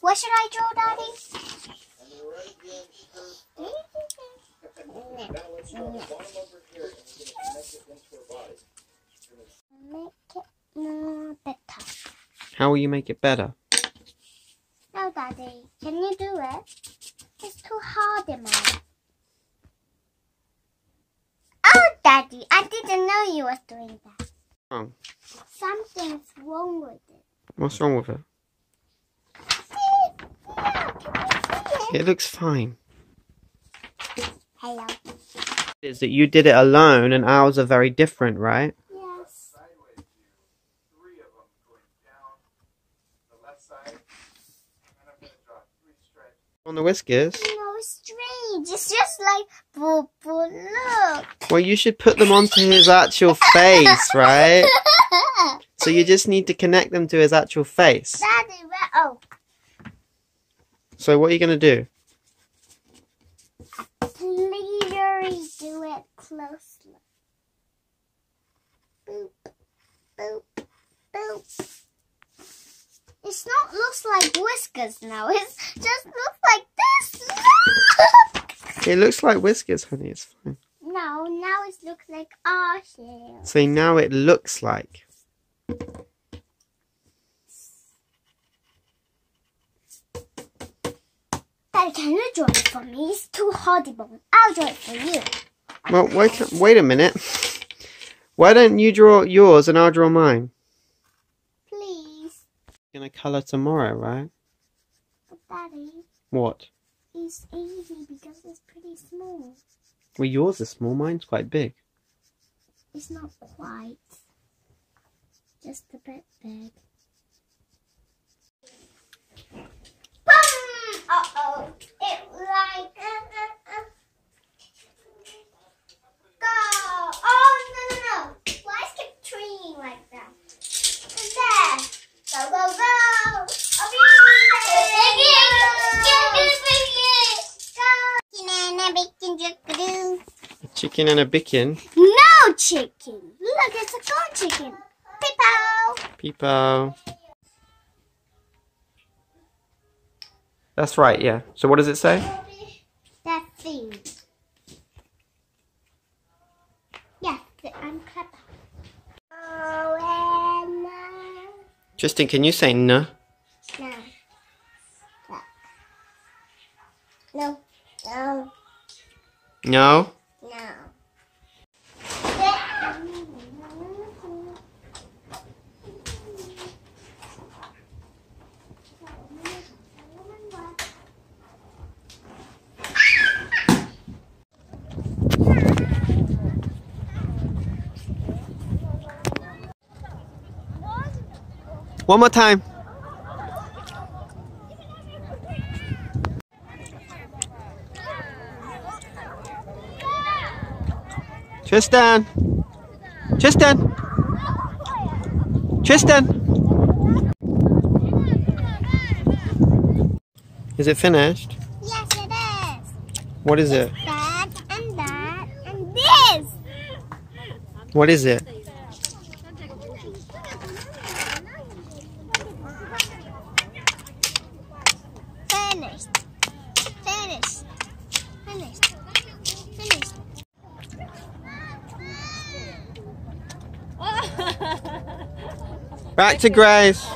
What should I draw, Daddy? Make it more better. How will you make it better? No, Daddy. Can you do it? It's too hard, Mom. Oh, Daddy, I didn't know you were doing that. Oh, Something's wrong with it. what's wrong with it? See? Yeah, can you see it? It looks fine. Hello. Is that you did it alone and ours are very different, right? Yes. three of them going down the left side. And I'm going to draw three stripes. On the whiskers? No, it's. It's just like boo boo. Look. Well, you should put them onto his actual face, right? So you just need to connect them to his actual face. Daddy, where? Oh, So what are you going to do? please do it closely. Boop, boop, boop. It's not looks like whiskers now. It just looks like this. It looks like whiskers, honey. It's fine. No, now it looks like our shell. So now it looks like. Daddy, can you draw it for me? It's too horrible. I'll draw it for you. Well, wait, wait a minute. Why don't you draw yours and I'll draw mine? Please. You're going to colour tomorrow, right? Daddy, What? It's easy because it's pretty small. Well, yours is small. Mine's quite big. It's not quite. Just a bit big. Boom! Uh-oh. It like... Go! Oh, no, no, no. Why is it treeing like that? There. Go, go, go! Go! A chicken and a bicken. No chicken. Look, it's a corn chicken. Peepo. Peepo. That's right, yeah. So what does it say? That thing. Yes, I'm clever. Oh, and uh, Tristan, can you say. No. No. No? No. One more time. Tristan. Tristan. Tristan. Is it finished? Yes, it is. What is it? That and that and this. What is it? Finished. Finished. Finished. Finished. Back to Grace.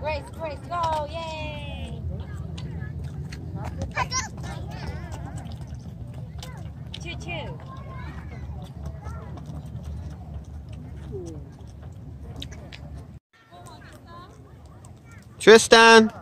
Grace, Grace, go! Yay! Tristan!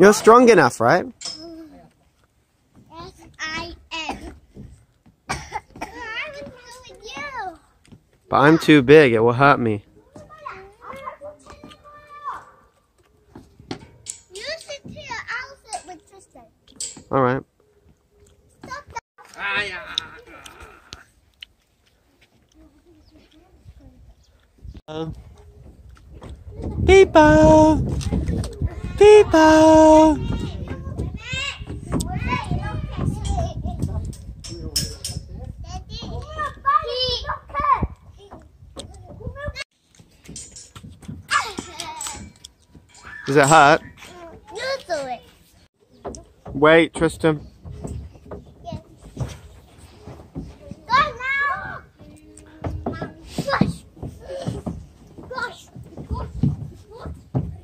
You're strong enough, right? Yes, I am. I was with you. But I'm too big. It will hurt me. You sit here. I'll sit with Tristan. All right. Stop Peepo! Peepo! Does it hurt? You do it. Wait, Tristan. Yes. Go now. Gosh. Gosh. Gosh.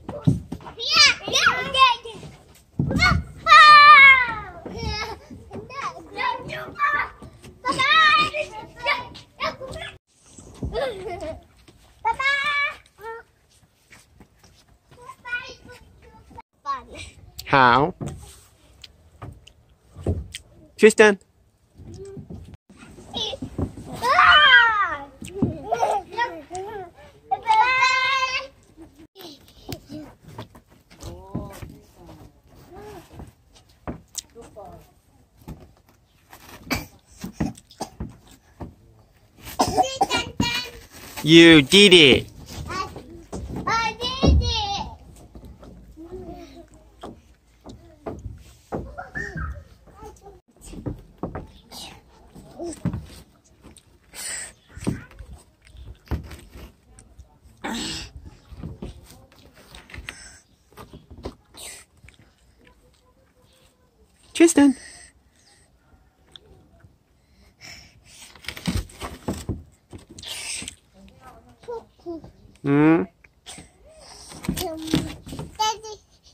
Gosh. Yeah, yeah, yeah, yeah. Ah! Yeah. No, no, no. Bye-bye. Bye-bye. Fun. How? Tristan. You did it. I did it. Tristan. Hmm. Daddy,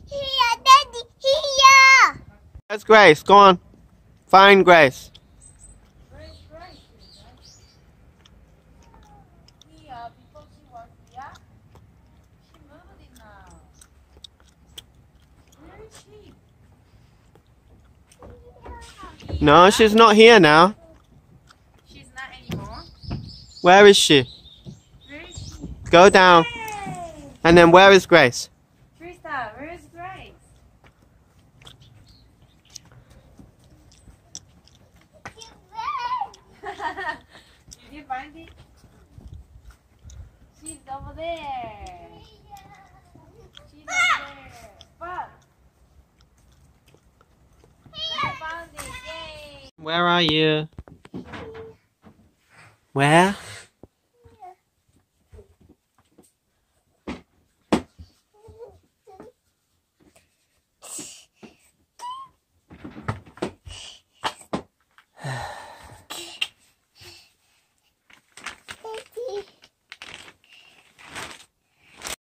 here, Daddy, here. That's Grace. Go on. Find Grace. No, she's not here now. She's not anymore. Where is she? Where is she? Go down. And then where is Grace? Trista, where is Grace? Did you find it? She's over there. She's over there. Fuck. I found it. Yay. Where are you? Where?